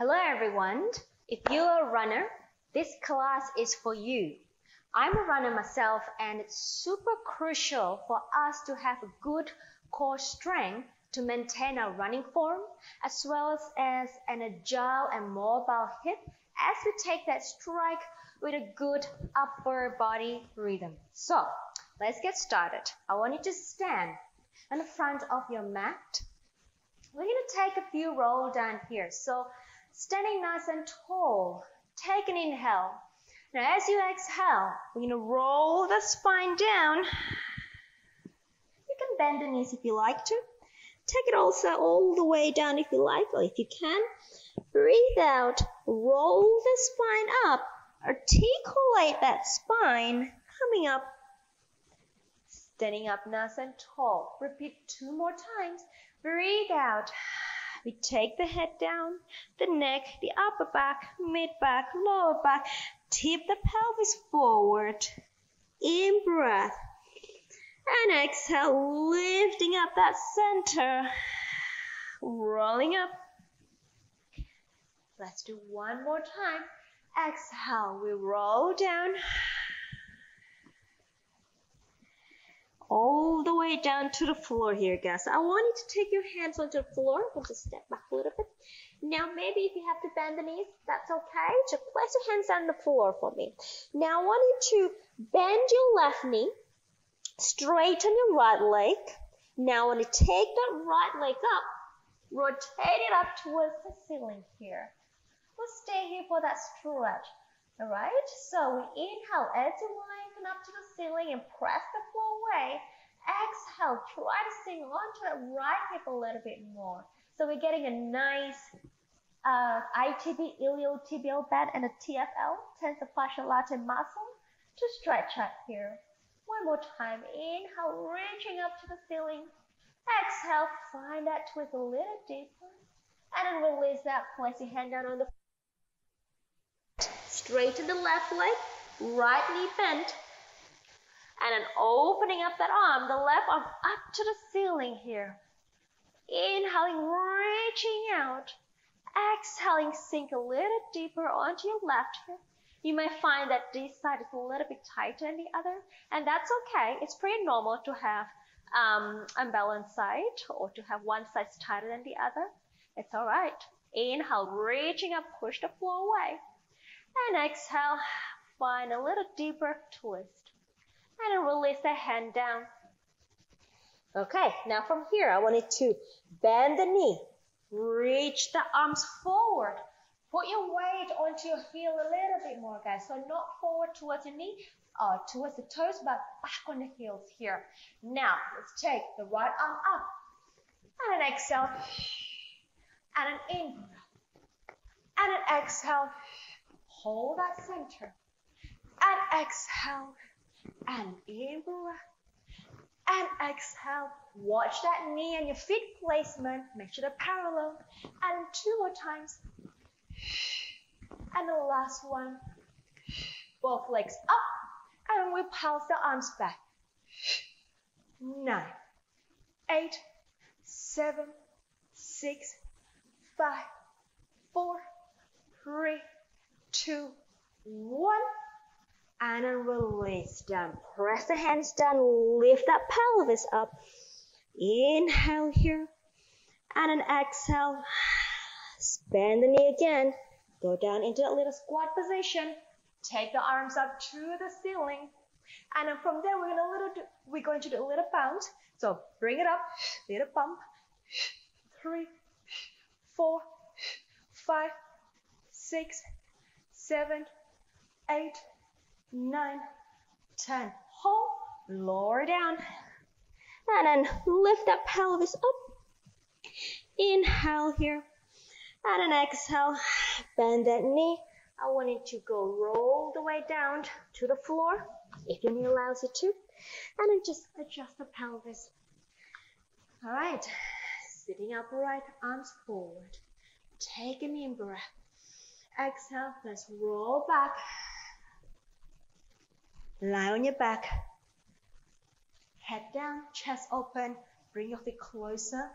Hello everyone. If you're a runner, this class is for you. I'm a runner myself and it's super crucial for us to have a good core strength to maintain our running form as well as, an agile and mobile hip as we take that strike with a good upper body rhythm. So let's get started. I want you to stand in the front of your mat. We're going to take a few roll down here. So standing nice and tall, take an inhale. Now as you exhale, we're going to roll the spine down. You can bend the knees if you like to. Take it also all the way down if you like, or if you can. Breathe out, roll the spine up, articulate that spine, coming up, standing up nice and tall. Repeat two more times. Breathe out. We take the head down, the neck, the upper back, mid back, lower back. Tip the pelvis forward. In breath. And exhale, lifting up that center. Rolling up. Let's do one more time. Exhale, we roll down. All the way down to the floor here, guys. I want you to take your hands onto the floor. We'll just step back a little bit. Now, maybe if you have to bend the knees, that's okay. Just place your hands on the floor for me. Now, I want you to bend your left knee, straighten your right leg. Now, I want to take that right leg up, rotate it up towards the ceiling here. We'll stay here for that stretch. Alright, so we inhale as you up to the ceiling and press the floor away. Exhale, try to sink onto that right hip a little bit more. So we're getting a nice uh, ITB iliotibial band and a TFL, tensor fasciae latae muscle, to stretch out here. One more time. Inhale, reaching up to the ceiling. Exhale, find that twist a little deeper. And then release that. Place your hand down on the Straighten the left leg, right knee bent. And then opening up that arm, the left arm up to the ceiling here. Inhaling, reaching out. Exhaling, sink a little deeper onto your left hip. You may find that this side is a little bit tighter than the other, and that's okay. It's pretty normal to have um, unbalanced side or to have one side tighter than the other. It's all right. Inhale, reaching up, push the floor away. And exhale, find a little deeper twist. And release the hand down. Okay, now from here, I want you to bend the knee. Reach the arms forward. Put your weight onto your heel a little bit more, guys. So not forward towards the knee, uh, towards the toes, but back on the heels here. Now, let's take the right arm up. And an exhale. And an in. And an exhale. Hold that center. And exhale. And inhale. And exhale. Watch that knee and your feet placement. Make sure they're parallel. And two more times. And the last one. Both legs up. And we pulse the arms back. Nine, eight, seven, six, five, four, three, two, one. And then release down. Press the hands down. Lift that pelvis up. Inhale here. And then exhale. Bend the knee again. Go down into that little squat position. Take the arms up to the ceiling. And then from there, we're gonna little do, we're going to do a little bounce. So bring it up, little bump. Three, four, five, six, seven, eight, nine, ten. Hold, lower down. And then lift that pelvis up. Inhale here. And then exhale, bend that knee. I want you to go roll the way down to the floor, if your knee allows you to. And then just adjust the pelvis. All right, sitting upright, arms forward. Take a in breath. Exhale, let's roll back. Lie on your back. Head down, chest open. Bring your feet closer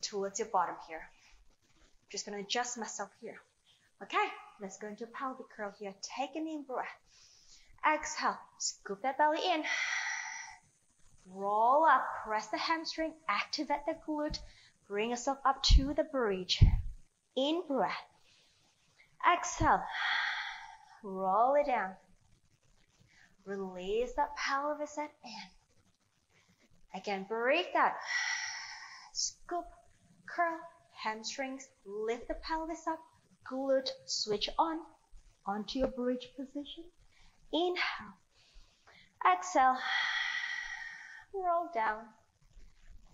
towards your bottom here. Just gonna adjust myself here. Okay, let's go into pelvic curl here. Take an in breath. Exhale, scoop that belly in. Roll up, press the hamstring, activate the glute, bring yourself up to the bridge. In breath. Exhale, roll it down. Release that pelvis and in. Again, breathe that. Scoop, curl, hamstrings, lift the pelvis up, glute, switch on, onto your bridge position. Inhale. Exhale. Roll down.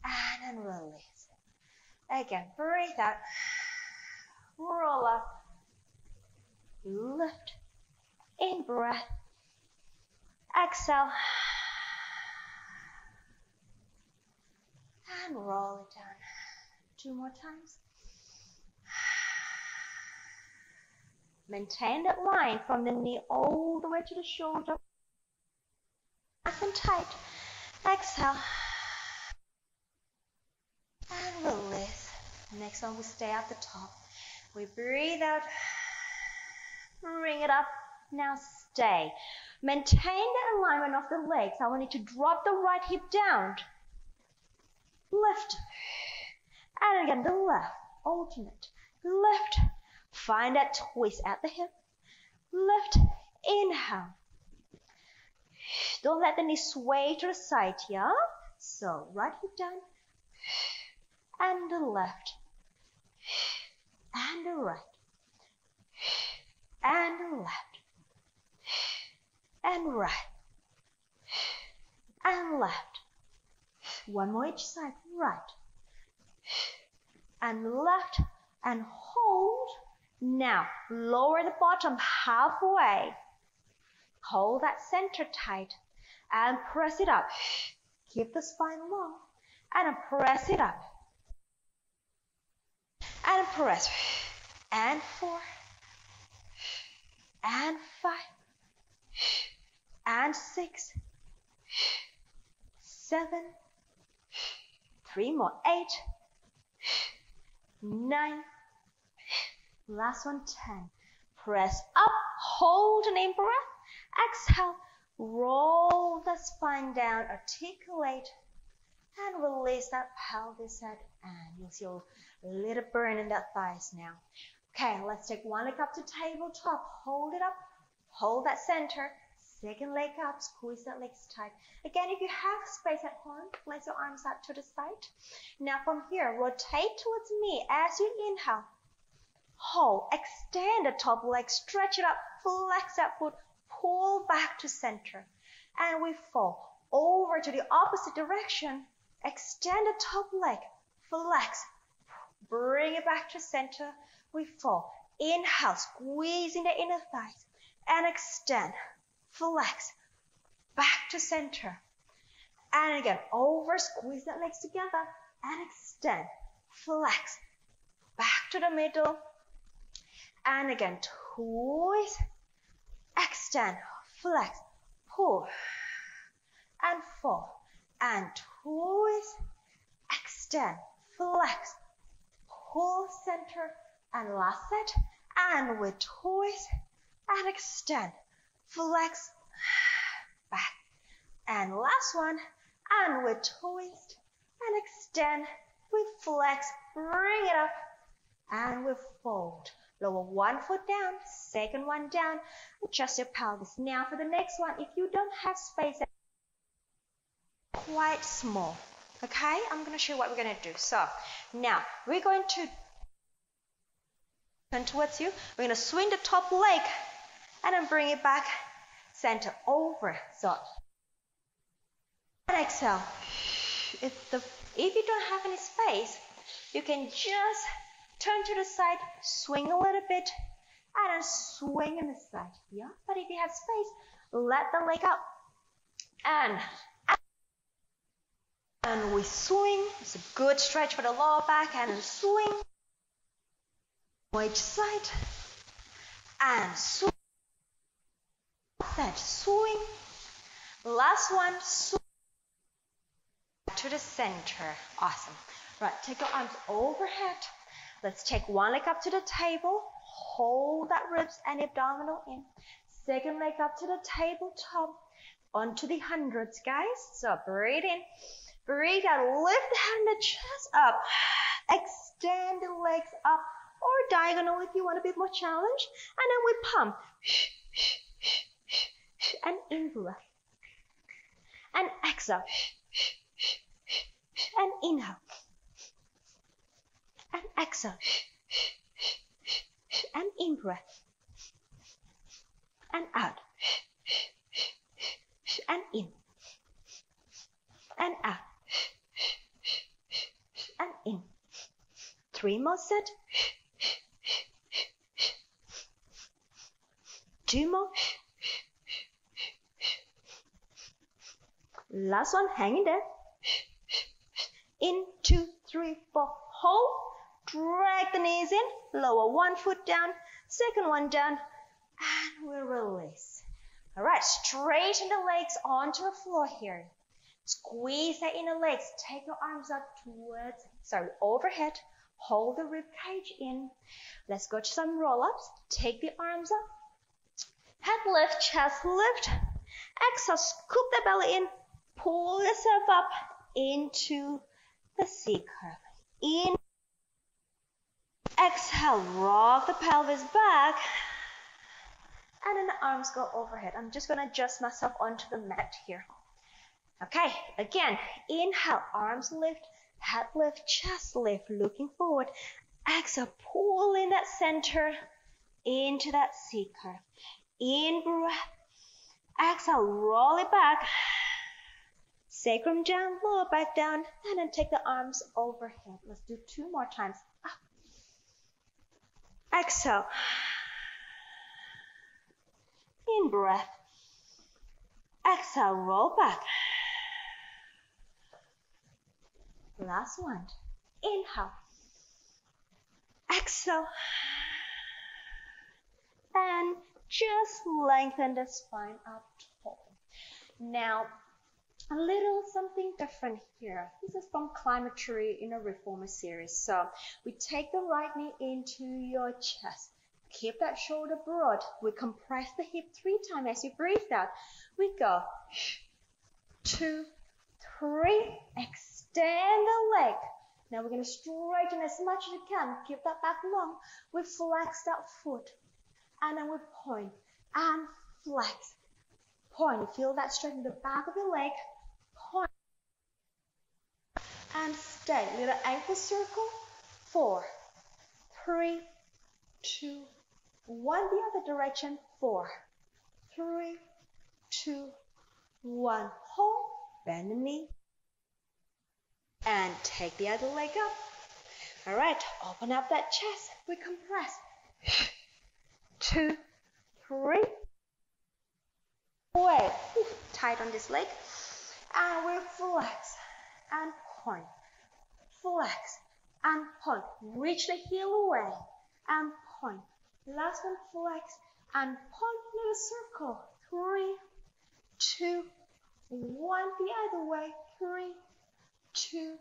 And then release. Again, breathe out. Roll up. Lift. In breath. Exhale. And roll it down. Two more times. Maintain that line from the knee all the way to the shoulder. Nice and tight. Exhale. And release. Next one, we stay at the top. We breathe out. Bring it up. Now stay. Maintain the alignment of the legs. I want you to drop the right hip down. Lift. And again, the left. Alternate. Lift Find that twist at the hip. Lift. Inhale. Don't let the knee sway to the side here. So right hip down. And the left. And the right. And the left. And right. And left. One more each side. Right. And left. And hold now, lower the bottom halfway. Hold that center tight and press it up. Keep the spine long and press it up. And press. And four. And five. And six, seven, three more. Eight. Nine Last one, 10. Press up, hold an in breath. Exhale, roll the spine down, articulate, and release that pelvis head. And you'll see a little burn in that thighs now. Okay, let's take one leg up to tabletop. Hold it up. Hold that center. Second leg up. Squeeze that legs tight. Again, if you have space at home, place your arms out to the side. Now from here, rotate towards me as you inhale. Hold, extend the top leg, stretch it up, flex that foot, pull back to center. And we fall over to the opposite direction. Extend the top leg, flex, bring it back to center. We fall. Inhale, squeezing the inner thighs and extend, flex, back to center. And again, over, squeeze the legs together and extend, flex, back to the middle, and again, twist, extend, flex, pull, and fall. And twist, extend, flex, pull center, and last set. And with twist and extend, flex, back. And last one, and we twist and extend, we flex, bring it up, and we fold. Lower one foot down, second one down. Adjust your pelvis. Now for the next one, if you don't have space, quite small. Okay, I'm going to show you what we're going to do. So now we're going to turn towards you. We're going to swing the top leg and then bring it back center over. So exhale. If the if you don't have any space, you can just turn to the side, swing a little bit, and then swing in the side. Yeah, but if you have space, let the leg up. And and we swing. It's a good stretch for the lower back and then swing. Each side. And swing. That swing. Last one, swing to the center. Awesome. Right, take your arms overhead Let's take one leg up to the table. Hold that ribs and abdominal in. Second leg up to the tabletop. Onto the hundreds, guys. So breathe in. Breathe out. Lift the hand, the chest up. Extend the legs up or diagonal if you want a bit more challenge. And then we pump. And in breath. And exhale. And inhale. And exhale. And in. And out. And in. And out. And in. Three more set. Two more. Last one, hang in there. In, two, three, four. Hold. Drag the knees in. Lower one foot down. Second one down. And we'll release. All right, straighten the legs onto the floor here. Squeeze the inner legs. Take your arms up towards, sorry, overhead. Hold the rib cage in. Let's go to some roll-ups. Take the arms up. Head lift, chest lift. Exhale, scoop the belly in. Pull yourself up into the C curve. In. Exhale, rock the pelvis back. And then the arms go overhead. I'm just going to adjust myself onto the mat here. Okay, again, inhale, arms lift, head lift, chest lift, looking forward. Exhale, pull in that center into that C curve. In breath. Exhale, roll it back. Sacrum down, lower back down, and then take the arms overhead. Let's do two more times. Up. Exhale. In breath. Exhale, roll back. Last one. Inhale. Exhale. And just lengthen the spine up tall. Now, a little something different here. This is from Climate in a Reformer series. So we take the right knee into your chest. Keep that shoulder broad. We compress the hip three times as you breathe out. We go two, three, extend the leg. Now we're going to straighten as much as you can. Keep that back long. We flex that foot. And then we point and flex. Point. Feel that strength in the back of your leg. And stay. Little ankle circle. Four, three, two, one. The other direction. Four, three, two, one. Hold. Bend the knee. And take the other leg up. All right. Open up that chest. We compress. Two, three. Wait. Tight on this leg. And we flex and point. Flex and point. Reach the heel away and point. Last one, flex and point. Little circle. Three, two, one. The other way. Three, two,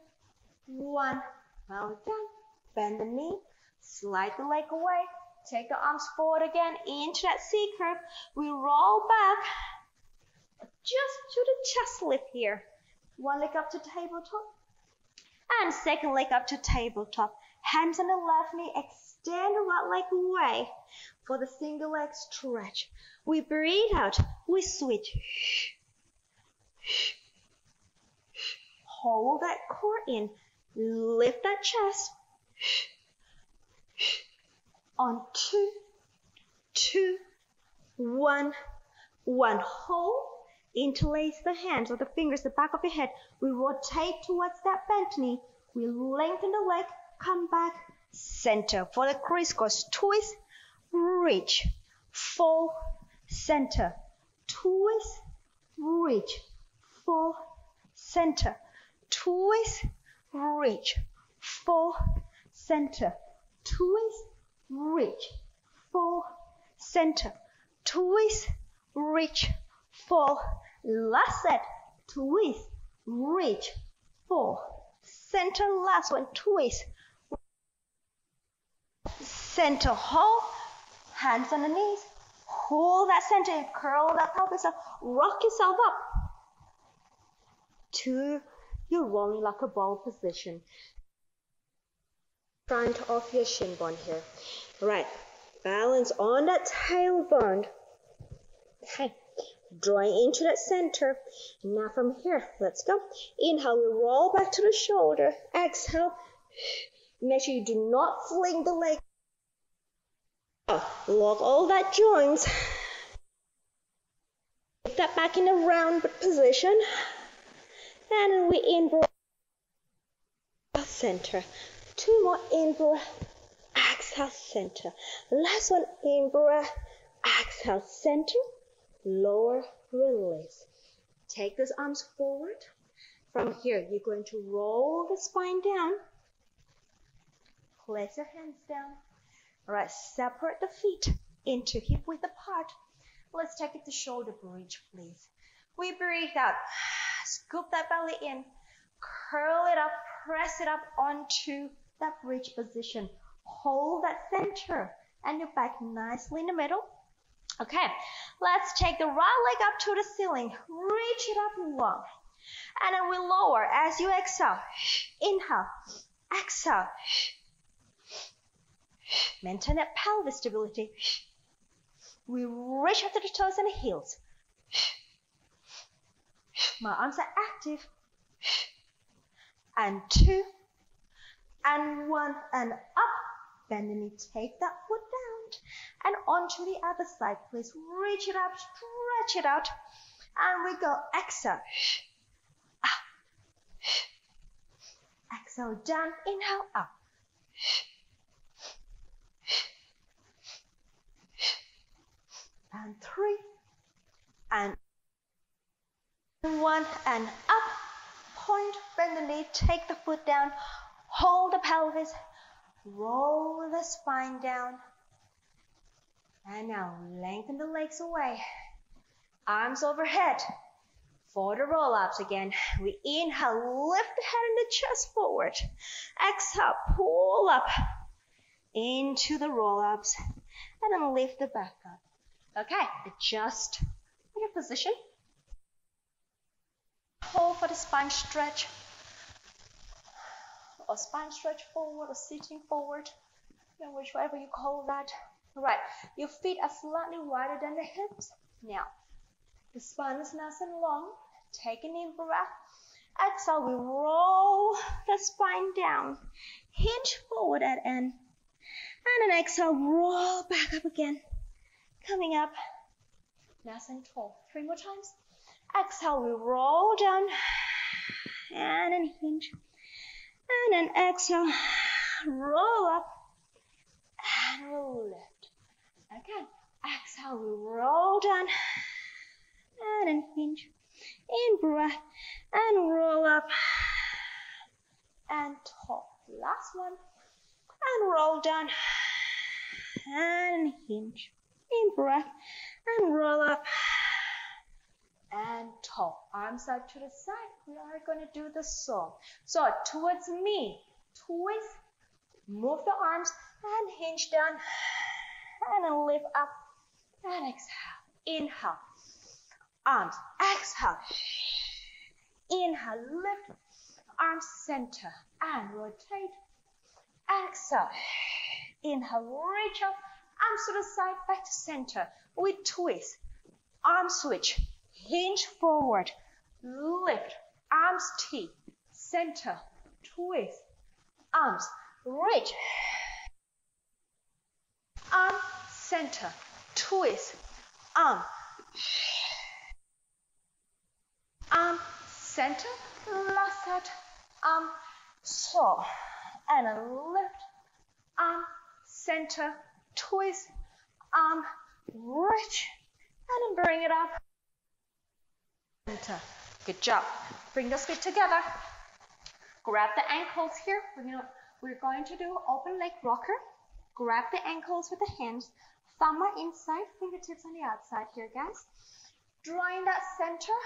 one. Well done. Bend the knee. Slide the leg away. Take the arms forward again into that C curve. We roll back just to the chest lift here. One leg up to tabletop. And second leg up to tabletop. Hands on the left knee. Extend the right leg away for the single leg stretch. We breathe out. We switch. Hold that core in. Lift that chest. On two, two, one, one. Hold. Interlace the hands or the fingers, the back of your head. We rotate towards that bent knee. We lengthen the leg. Come back. Center for the crisscross. Twist. Reach. Fall. Center. Twist. Reach. Fall. Center twist, reach, fall, center, twist, reach, fall, center, twist, reach, fall. Last set, twist, reach, fall, center. Last one, twist, Center hold. Hands on the knees. Hold that center. Curl that pelvis up. Rock yourself up. To your rolling like a ball position. Front of your shin bone here. Right. Balance on that tailbone. Okay. Drawing into that center. Now from here, let's go. Inhale, we roll back to the shoulder. Exhale. Make sure you do not fling the leg. Lock all that joints. Get that back in a round position. And we in. Center. Two more in breath. Exhale, center. Last one in breath. Exhale, center lower release. Take those arms forward. From here, you're going to roll the spine down. Place your hands down. All right, separate the feet into hip width apart. Let's take it to shoulder bridge, please. We breathe out. Scoop that belly in. Curl it up. Press it up onto that bridge position. Hold that center and your back nicely in the middle. Okay, let's take the right leg up to the ceiling. Reach it up long. And then we lower as you exhale. Inhale. Exhale. Maintain that pelvic stability. We reach up to the toes and the heels. My arms are active. And two. And one. And up. Bend the knee. Take that foot down and onto the other side. Please reach it up, stretch it out, and we go exhale. Exhale down, inhale up. And three, and one, and up. Point, bend the knee, take the foot down, hold the pelvis, roll the spine down, and now lengthen the legs away. Arms overhead. For the roll ups again. We inhale, lift the head and the chest forward. Exhale, pull up into the roll ups. And then lift the back up. Okay, adjust your position. Hold for the spine stretch. Or spine stretch forward or sitting forward. You know, whichever you call that. Right, your feet are slightly wider than the hips. Now, the spine is nice and long. Take an in breath. Exhale, we roll the spine down. Hinge forward at end. And an exhale, roll back up again. Coming up, nice and tall. Three more times. Exhale, we roll down. And then hinge. And then exhale, roll up. And roll lift. Again, exhale, we roll down and hinge. In breath and roll up and top. Last one and roll down and hinge. In breath and roll up and top. Arms out to the side. We are going to do the saw. So towards me, twist, move the arms and hinge down and then lift up and exhale. Inhale. Arms. Exhale. Inhale. Lift. Arms center and rotate. Exhale. Inhale. Reach up. Arms to the side. Back to center. We twist. Arm switch. Hinge forward. Lift. Arms T. Center. Twist. Arms. Reach arm, center, twist, arm, arm, center, last set, arm, saw, and lift, arm, center, twist, arm, reach, and bring it up. Center. Good job. Bring those feet together. Grab the ankles here. We're, gonna, we're going to do open leg rocker. Grab the ankles with the hands. Thumb are inside, fingertips on the outside here, guys. Drawing that center.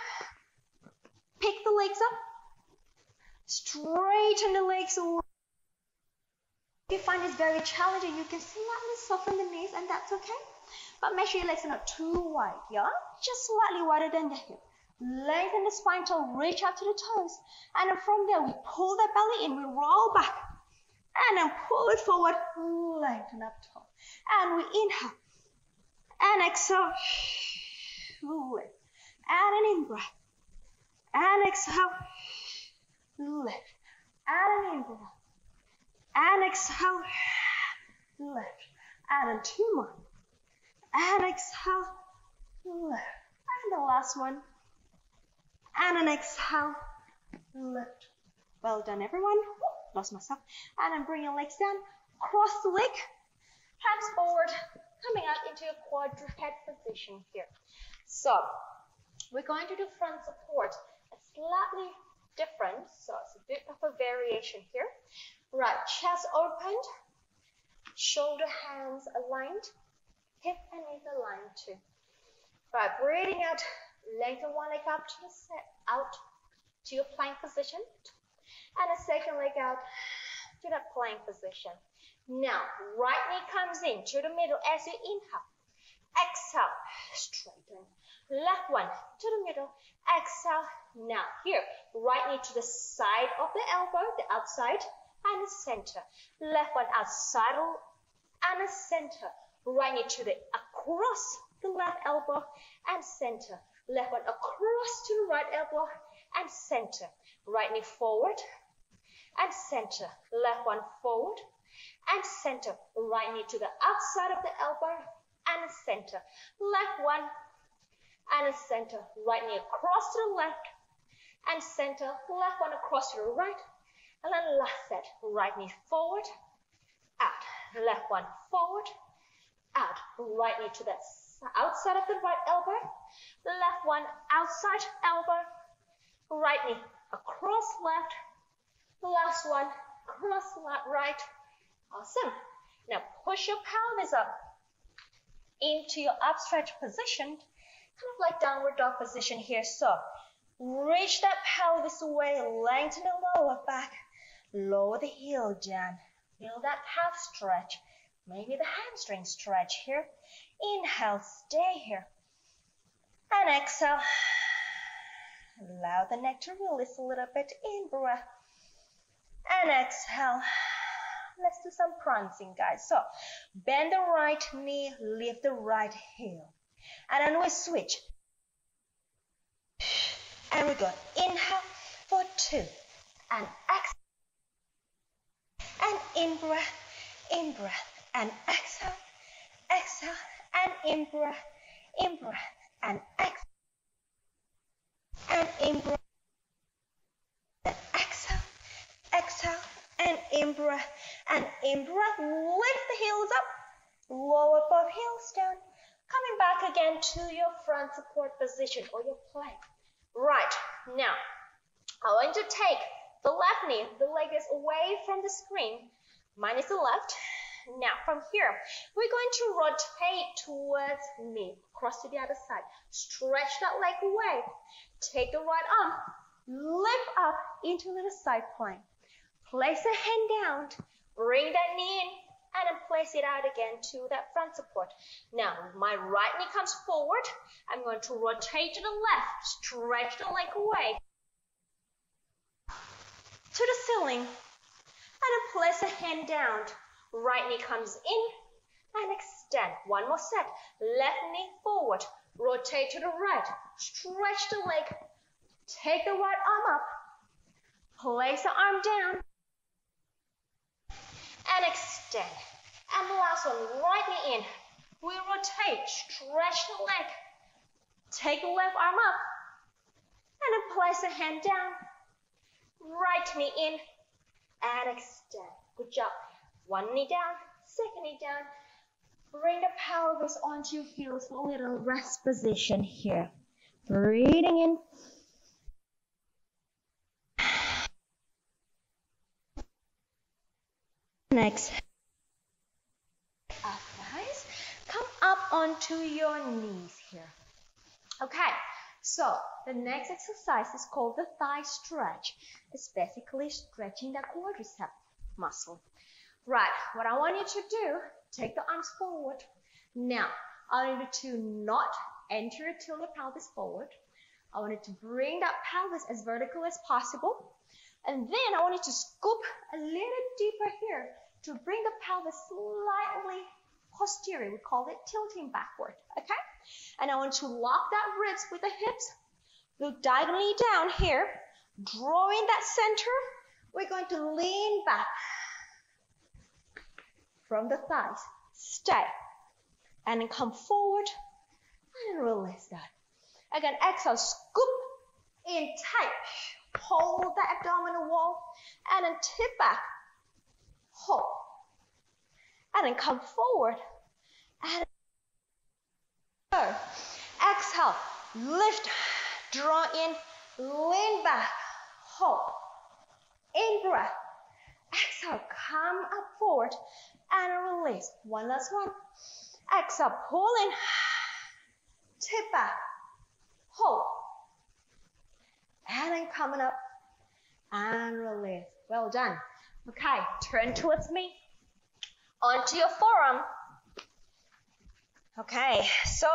Pick the legs up. Straighten the legs If you find this very challenging, you can slightly soften the knees and that's okay. But make sure your legs are not too wide, yeah? Just slightly wider than the hip. Lengthen the spine to reach out to the toes. And then from there, we pull the belly in, we roll back. And then pull it forward, lengthen up tall. And we inhale. And exhale. Lift. And an in breath. And exhale. Lift. And an in breath. And exhale. Lift. And then two more. And exhale. Lift. And the last one. And an exhale. Lift. Well done, everyone. Lost myself. And then bring your legs down. Cross the leg. Hands forward. Coming out into a quadruped position here. So, we're going to do front support. It's slightly different, so it's a bit of a variation here. Right, chest opened, shoulder hands aligned, hip and knees aligned too. Right, breathing out, lengthen one leg up to the set, out to your plank position, and a second leg out to that plank position. Now, right knee comes in to the middle as you inhale. Exhale, straighten. Left one to the middle. Exhale. Now here, right knee to the side of the elbow, the outside and the center. Left one outside and the center. Right knee to the across the left elbow and center. Left one across to the right elbow and center. Right knee forward and center. Left one forward and center. Right knee to the outside of the elbow and center. Left one and center. Right knee across to the left and center. Left one across to the right. And then last set. Right knee forward, out. Left one forward, out. Right knee to the outside of the right elbow. Left one outside elbow. Right knee across left. Last one, cross left, right. Awesome. Now push your pelvis up into your upstretched position, kind of like downward dog position here. So reach that pelvis away, lengthen the lower back, lower the heel down, feel that calf stretch, maybe the hamstring stretch here. Inhale, stay here. And exhale. Allow the neck to release a little bit. In breath. And exhale. Let's do some prancing, guys. So bend the right knee, lift the right heel. And then we switch. And we go inhale for two. And exhale. And in breath, in breath. And exhale, exhale. And in breath, in breath. And exhale. And in breath. Exhale, exhale. And in breath and in breath, lift the heels up, lower both heels down. Coming back again to your front support position or your plank. Right, now, I want you to take the left knee, the leg is away from the screen. Mine is the left. Now, from here, we're going to rotate towards me, cross to the other side. Stretch that leg away. Take the right arm, lift up into the side plank. Place a hand down Bring that knee in and then place it out again to that front support. Now, my right knee comes forward. I'm going to rotate to the left, stretch the leg away to the ceiling, and then place a hand down. Right knee comes in and extend. One more set. Left knee forward, rotate to the right, stretch the leg, take the right arm up, place the arm down, and extend. And the last one, right knee in. We rotate, stretch the leg. Take the left arm up. And then place the hand down. Right knee in. And extend. Good job. One knee down, second knee down. Bring the pelvis onto your heels, for a little rest position here. Breathing in. Next. Up, guys. Come up onto your knees here. Okay, so the next exercise is called the thigh stretch. It's basically stretching the quadricep muscle. Right, what I want you to do, take the arms forward. Now, I want you to not enter your tilt the pelvis forward. I want you to bring that pelvis as vertical as possible. And then I want you to scoop a little deeper here to bring the pelvis slightly posterior. We call it tilting backward. Okay? And I want to lock that ribs with the hips. Look diagonally down here. Drawing that center. We're going to lean back from the thighs. Stay. And come forward and release that. Again, exhale, scoop in tight. Hold the abdominal wall and then tip back. Hold. And then come forward. And exhale, lift, draw in, lean back, hold. In breath. Exhale, come up forward and release. One last one. Exhale, pull in, tip back, hold. And then coming up and release. Well done. Okay, turn towards me. Onto your forearm. Okay, so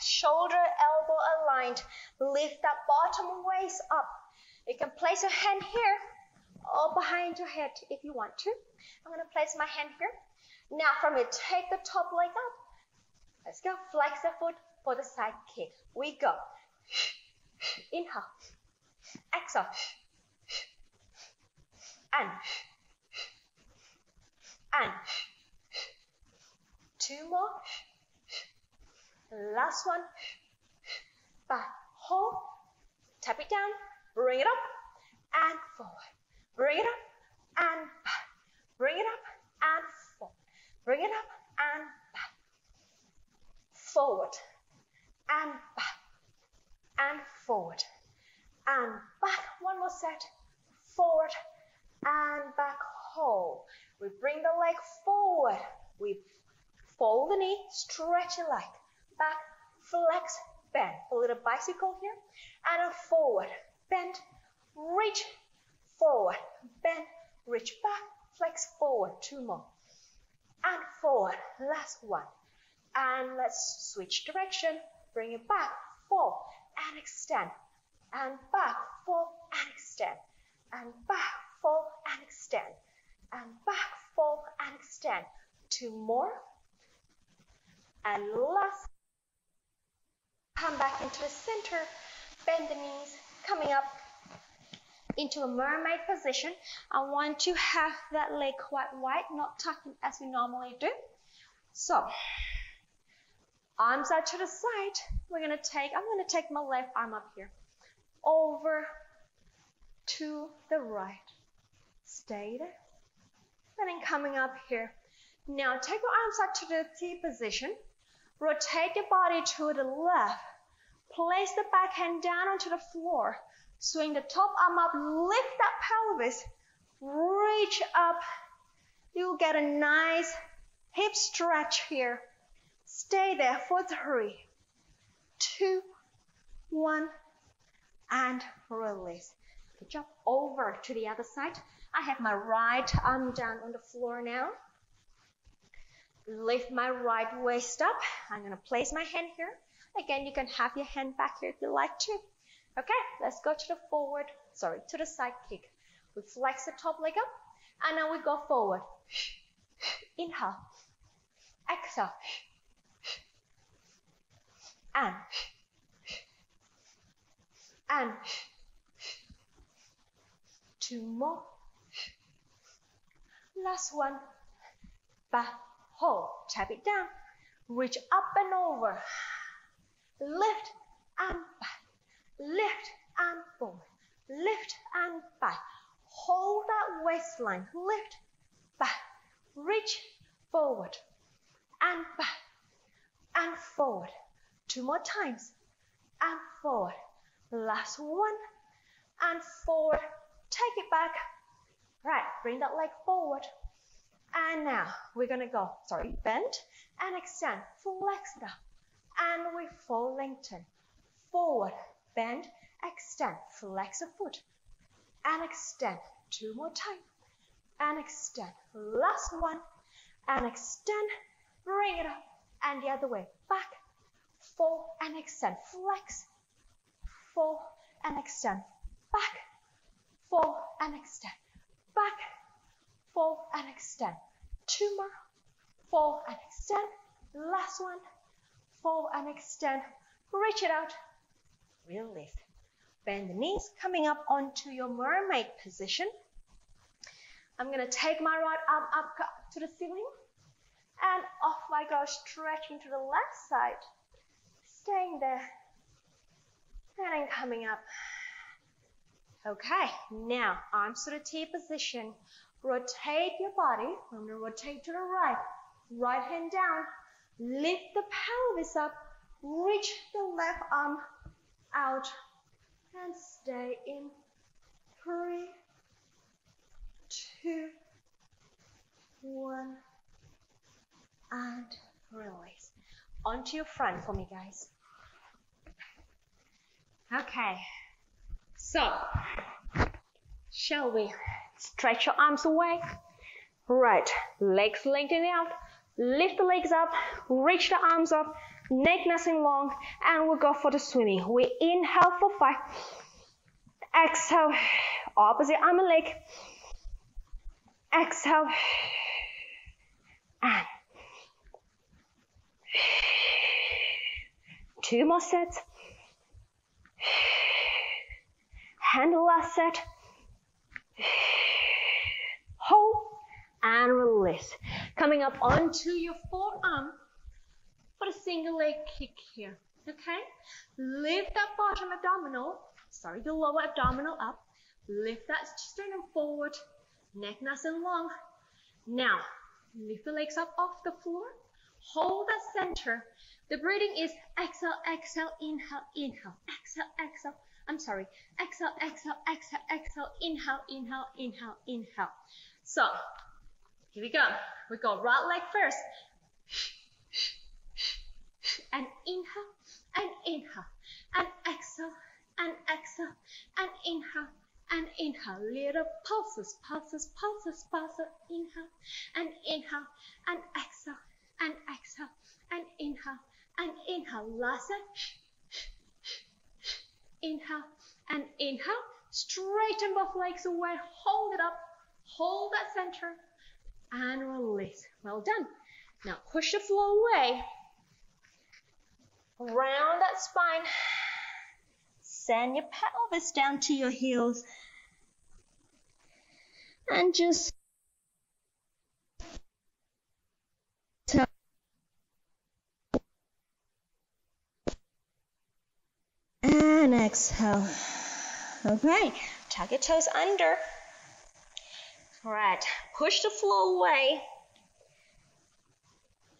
shoulder, elbow aligned. Lift that bottom waist up. You can place your hand here or behind your head if you want to. I'm going to place my hand here. Now from here, take the top leg up. Let's go. Flex the foot for the side kick. We go. Inhale. Exhale. And. And. Two more. Last one. Back. Hold. Tap it down. Bring it up. And forward. Bring it up. And back. Bring it up. And. Bring it up. And back. Forward. And back. And forward. And back. One more set. Forward. And back. Hold. We bring the leg forward. We fold the knee. Stretch your leg back, flex, bend. A little bicycle here. And a forward, bend, reach, forward, bend, reach back, flex forward. Two more. And forward. Last one. And let's switch direction. Bring it back, fall, and extend. And back, fall, and extend. And back, fall, and extend. And back, fall, and extend. Two more. And last Come back into the center, bend the knees, coming up into a mermaid position. I want to have that leg quite wide, not tucking as we normally do. So, arms out to the side. We're gonna take, I'm gonna take my left arm up here, over to the right. Stay there. And then coming up here. Now take your arms out to the T position. Rotate your body to the left. Place the back hand down onto the floor. Swing the top arm up. Lift that pelvis. Reach up. You'll get a nice hip stretch here. Stay there for three, two, one, and release. Good job. Over to the other side. I have my right arm down on the floor now. Lift my right waist up. I'm going to place my hand here. Again, you can have your hand back here if you like to. Okay, let's go to the forward, sorry, to the side kick. We flex the top leg up, and now we go forward. Inhale. Exhale. And. And. Two more. Last one. Back hold, tap it down, reach up and over, lift and back, lift and forward, lift and back. Hold that waistline, lift, back, reach forward and back and forward. Two more times and forward. Last one and forward. Take it back. Right, bring that leg forward. And now we're gonna go, sorry, bend and extend, flex it up. And we fold, lengthen, forward, bend, extend, flex the foot, and extend. Two more times. and extend. Last one and extend. Bring it up and the other way. Back, four and extend. Flex, four and extend. Back, four and extend. Back, four and extend. Two more, four and extend. Last one, four and extend. Reach it out. Release. Bend the knees, coming up onto your mermaid position. I'm gonna take my right arm up to the ceiling and off I go, stretching to the left side, staying there, and then coming up. Okay, now arms to the T position. Rotate your body. I'm gonna rotate to the right. Right hand down. Lift the pelvis up. Reach the left arm out and stay in three, two, one, and release. Onto your front for me, guys. Okay, so shall we stretch your arms away? Right, legs lengthening out, lift the legs up, reach the arms up, neck nice long, and we'll go for the swimming. We inhale for five, exhale, opposite arm and leg, exhale, and two more sets. And the last set. Hold and release. Coming up onto your forearm for a single leg kick here. Okay? Lift that bottom abdominal, sorry, the lower abdominal up. Lift that sternum forward, neck nice and long. Now, lift the legs up off the floor. Hold that center. The breathing is exhale, exhale, inhale, inhale, exhale, exhale. I'm sorry. Exhale, exhale, exhale, exhale, inhale, inhale, inhale, inhale. So, here we go. We go right leg first. And inhale, and inhale, and exhale, and exhale, and inhale, and inhale. Little pulses, pulses, pulses, pulses. Inhale, and inhale, and exhale, and exhale, and inhale, and inhale. Last Inhale and inhale. Straighten both legs away. Hold it up. Hold that center. And release. Well done. Now push the floor away. Round that spine. Send your pelvis down to your heels. And just and exhale. Okay, tuck your toes under. All right, push the floor away.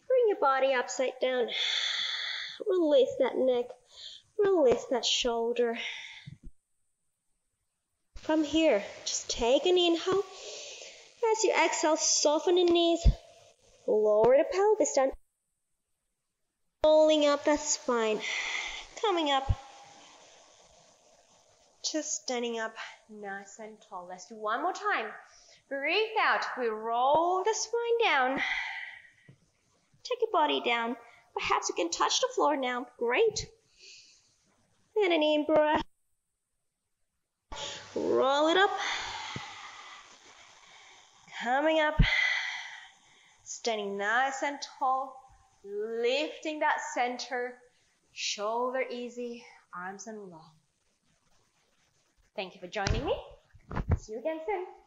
Bring your body upside down. Release that neck. Release that shoulder. From here, just take an inhale. As you exhale, soften the knees. Lower the pelvis down. Rolling up that spine. Coming up just standing up nice and tall. Let's do one more time. Breathe out. We roll the spine down. Take your body down. Perhaps you can touch the floor now. Great. And an in breath. Roll it up. Coming up. Standing nice and tall. Lifting that center. Shoulder easy. Arms and long. Thank you for joining me. See you again soon.